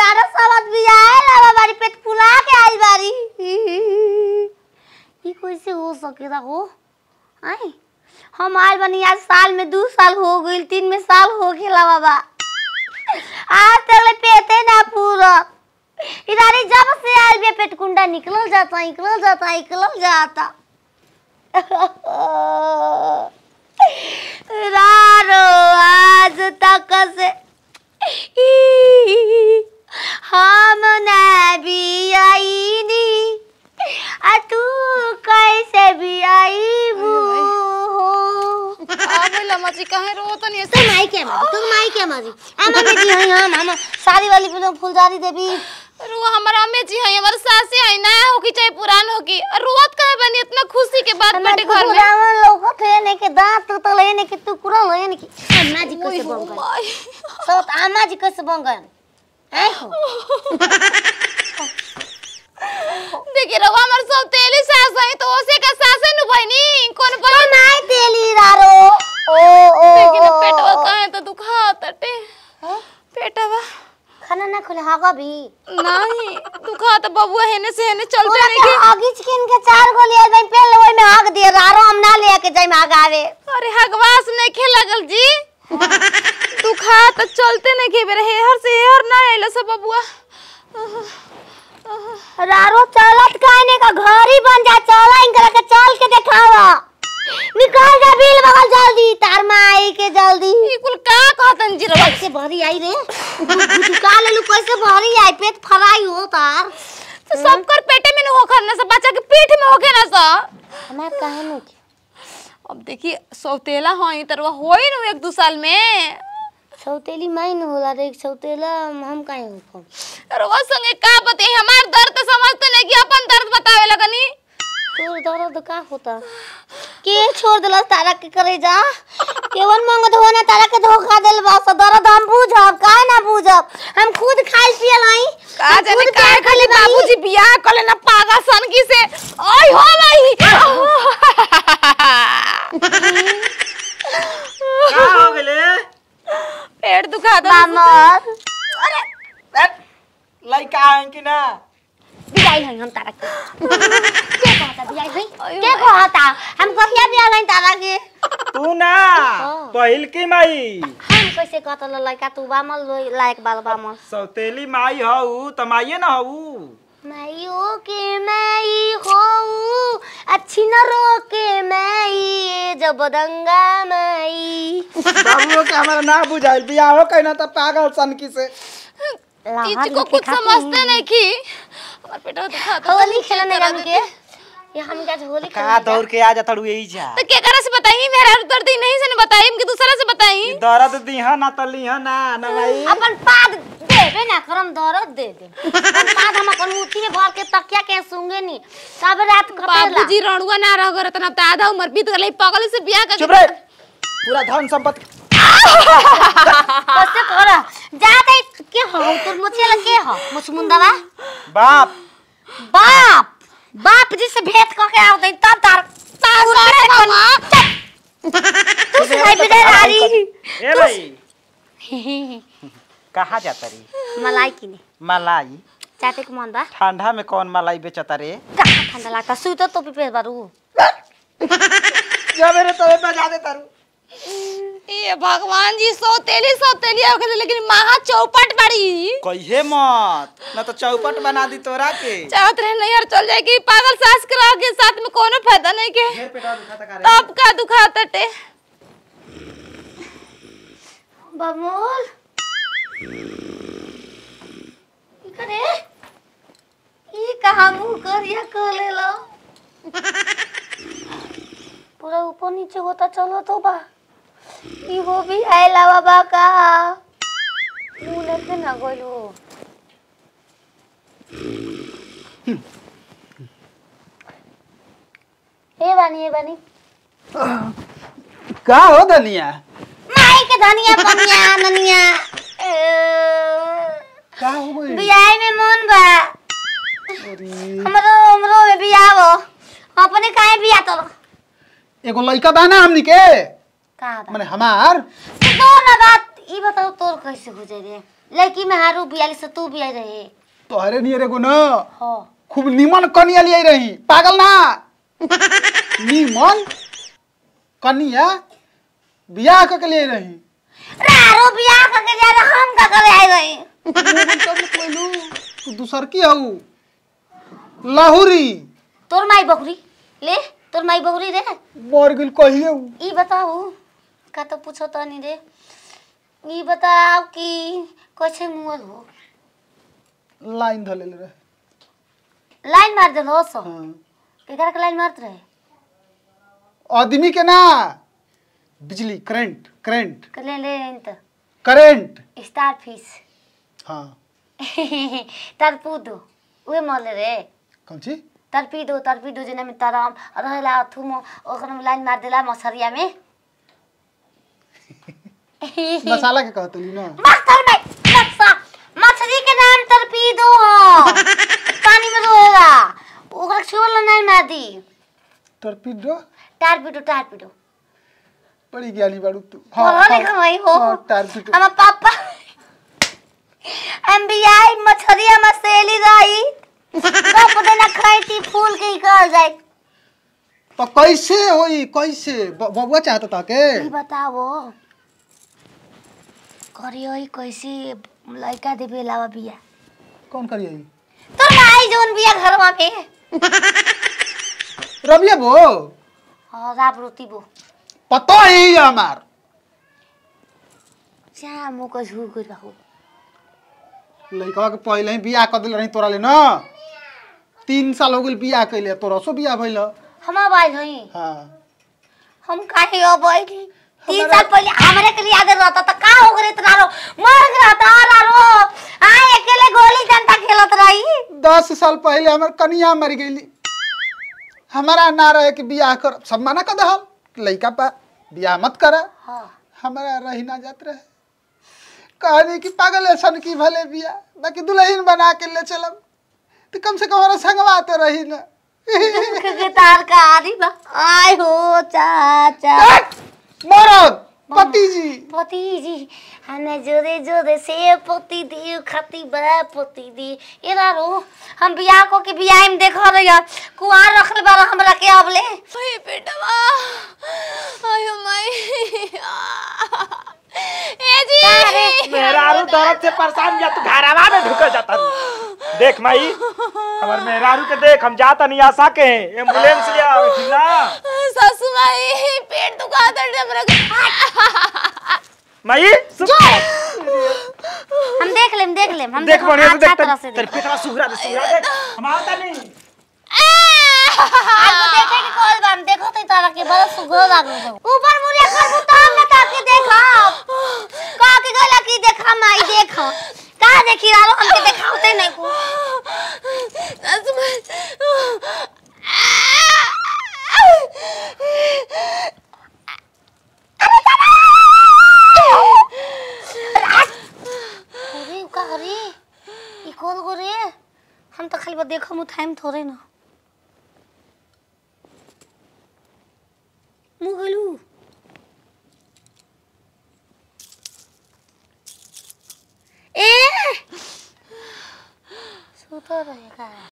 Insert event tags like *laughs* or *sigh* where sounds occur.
रारा समझ भी आए ला बारी पेट फुला के आई बारी ई कैसे हो सकेला हो आई हम आयल बनी आज साल में दो साल हो गइल तीन में साल हो गेला बाबा आज तक पेटे ना पूरा इधर जब से आयल बे पेट कुंडा निकल जाता निकल जाता निकल जाता रारो आज तक से हम भी आई नी। आ तू कैसे भी आई आ मची काहे रो तो नहीं तुम आई क्या माजी तुम आई क्या माजी आमा बेटी हई हम हम शादी वाली फ़िल्म फुलझारी देवी रो हमारा अम्मे जी है हमारे सासे है नया हो की चाहे पुरान हो की। और रोत काहे बनी इतना खुशी के बात बटे घर में। रावण लोग लेने के दांत तो तो लेने के तू कुरा लेने की अन्ना जी कैसे बन गए माय। सब आमा जी कैसे बन गए हैं? हो देखिए रवा हमारे सब तेली सास है तो ओसे का सास है नु बहनी? कौन तो बहन नाई तेली रारो ओ ओ देखिए ना पेटवा काहे तो दुखा तटे हैं? खाना ना खोले हागा भी नहीं दुखा तो बबुआ हेने से हेने चलते पूरा नहीं के आगी चिकन के चार गो लिए भाई पेल ओइ में हाग दिए रारो हम ना लेके जाई में आगावे अरे हगवास नहीं खे लगल जी दुखा तो चलते नहीं के बेरे हेहर से हेहर ना आइला सब बबुआ रारो चलत कहने का घर ही बन जा चला इनकर के चल के दिखावा निकल जा बिल बगल जल्दी तार माई के जल्दी ई कुल का रवा कैसे भरी आई रे। दुका ले लू कैसे भरी आई पेट फराई हो तार। तो सब कर पेटे में न हो खरना सब बच्चा के पीठ में होके ना सा हमार काहे नहीं अब देखिए सौतेला होई तरवा होई न एक दो साल में। सौतेली माई न होला रे सौतेला हम काहे हो रवा संगे का बते हमार दर्द तो समझते नहीं कि अपन दर्द बतावे लगनी तोर दर्द का होता? के छोड़ दिलस तारा के करे जा? केवन मंगत हो ना तारा के धोखा देल बा स हम बुझब काहे ना बुझब? हम खुद खाई पियल हई का जाने का खाली बाबूजी बियाह कले ना पागा सन की से। ओय हो भाई का हो गेले? पेट दुखा दो। मामर अरे लइका है कि ना? बियाई हई हम तारा के के कहता बियाई हई के कहता हम कहिया बियाह हई तारा के तू ना हाँ। *laughs* पहिल की माई? हम कैसे कहता लइका तू बामल लायक बाल बामल सौतेली माई हऊ त माइये ना हऊ माइयो के माई हो अच्छी न रोके माई जब दंगा माई। बाबुओ के हमारा ना बुझाइल बियाहो कहना त पागल सन की से चीज़ कुछ समझते नहीं की हमार पेट दुखा दो होली खेलने हम के। ये हम क्या होली का दौड़ के आ जाता यही जा। तो के करा से बताई? मेरा दर्द ही नहीं से न बताई कि दूसरा से बताई? दर्द दीहा ना त लीहा ना ना भाई। अपन पाद देबे ना करम दर्द दे दे। पाद हम अपन मुट्ठी में भर के तकिया के सूँगे नी सब रात कटेला बाबूजी रणुआ ना रह गरे तना त आधा उम्र बीत गई पागल से बियाह कर चुप रह। पूरा धन संपत्ति। कैसे करा जाते के हो तोर मोचिया के हो मुचमुंदवा बाप। बाप। बाप जी से भेंट करके आओ दे तब तार तार तू सुनाई भी दे रारी ए भाई। कहाँ जाता रे? मलाई किने मलाई? चाटे के मन बा? ठंडा में कौन मलाई बेचता रे? कहाँ ठंडा लागता? सुई तो टोपी पे बारू। *laughs* जा मेरे तवे बजा दे तारू। ये भगवान जी सौतेली सौतेली हो गए लेकिन महा चौपट बड़ी। कहिए मत ना तो चौपट बना दी तोरा के। चाहत रहे नहीं यार चल जाएगी पागल सास करा के साथ में कोनो फ़ायदा नहीं के। रे तब का दुखाता टे बमोल करे ई कहाँ मुँह करिया कर ले लो पूरा ऊपर नीचे होता चलो तो बा वो भी आयला बाबा का। लेके ना गोलू हे बानी हे बानी। का हो धनिया? माई के धनिया बनिया ननिया। का हो गई? बियाह में मन बा। हमरो हमरो में बियाह हो अपने काहे बियाह तो एगो लइका बा ना हमनी के? माने हमार? तो ना बात ई बताओ तोर कैसे हो? जाए रे लड़की में हारू बियाली से तू बिया रहे। तोहरे नियर एगो न हो। खूब निमन कनिया लिए रही। पागल ना? *laughs* निमन कनिया बियाह क के लिए रही रारो बियाह करके जा रहा हम का करे आए रहे। तू दूसर की हऊ? लाहुरी। तोर माई बकरी ले तोर माई बकरी रे। मर गेल कहिए ऊ। ई बताओ। का तो पूछो तो नहीं रे। ई बताओ कि कैसे मुअल हो लाइन धलेल रहे। लाइन मार दे हो सो हाँ। केकर के लाइन मारत रहे? आदमी के ना बिजली करंट करंट। कर ले ले तो करंट। Star fish. हाँ। *laughs* तरपूदो। उहे मले रे। कौन ची तरपीदो तरपीदो जेना में तरम रहेला थुम ओकरा में लाइन मार देला मछरिया में। *laughs* मसाला के कहतली ना मछर में मछा मछली के नाम तरपीदो हो पानी में रहेला ओकरा छुअल नहीं मार दी। टर्पीडो टारपीडो टारपीडो बड़ी ज्ञानी बाड़ू तू। पढ़ा लिखा भाई हो। हाँ, टारपीडो हमार पापा। एमबीआई मछरिया में सेली रही। कप देना खाई फूल के ही कहल जाए। तो कैसे होई? कैसे? बबुआ चाहता था के? बताओ। करियो कैसे लड़का देबे लावा बिया। कौन करिए तोर माई जोन बिया घरवा में। रबिया बो? हाँ राब रोती बो। पता ही है हमार। जा मो को झू कर रहू लड़का के पहले ही बियाह कर दिल रही तोरा ले ना। तीन साल हो गइल बियाह कैले तोरा सो बियाह भइल। हम बाई हई हाँ। हम काहे अब बैठी तीन साल पहले हमरे के लिए याद रहता तो का हो गए इतना रो? मर गया था रो। आ अकेले गोली डंडा खेलत रही। दस साल पहले हमार कनिया मर गईली। हमारा ना रहे कि बियाह कर। सब मना कर दहल। लड़का पा बियाह मत कर। हाँ। हमारा रही ना जात रहे। कहनी कि पागल ऐसा की भले बिया बाकी दुल्हन बना के ले चलब तो कम से कम हमारा संगवा तो रही ना। तार का आरी बा। आय हो चाचा। मरद पति जी पति जी हने जोरे जोरे से पति दी खाती बड़ा पति दी। ये रो हम बियाह को के बियाह में देखा रही कुआर रखले बारा हमरा के अबले ओए बेटवा आयो माई ए जी। मेहरारू दर्द से परेशान या तू घरवा में ढुक जाता। देख माई हमार मेहरारू के देख हम जाता नहीं आ सके एंबुलेंस ले आओ ठीक ना माई पेट दुखाता है हमरा के माई हम देख लेम देख लेम हम देख देखो बढ़िया से देख तरह से तेरे देख। पेटवा सुघरा दे सुघरा दे। हम आता नहीं। आज देखे के कॉल बम देखो तो तारा के बड़ा सुगो लागो ऊपर मुड़िया कर बुताम में ताके देखो। का के गला की देखा माई देखो। का देखी रारो हमके देखावते नहीं। को सासू अरे का अरे ई कॉल गो रे हम तो खाली बा देखो मु टाइम थोड़े ना। मु गलू ए! सुतो रहेगा।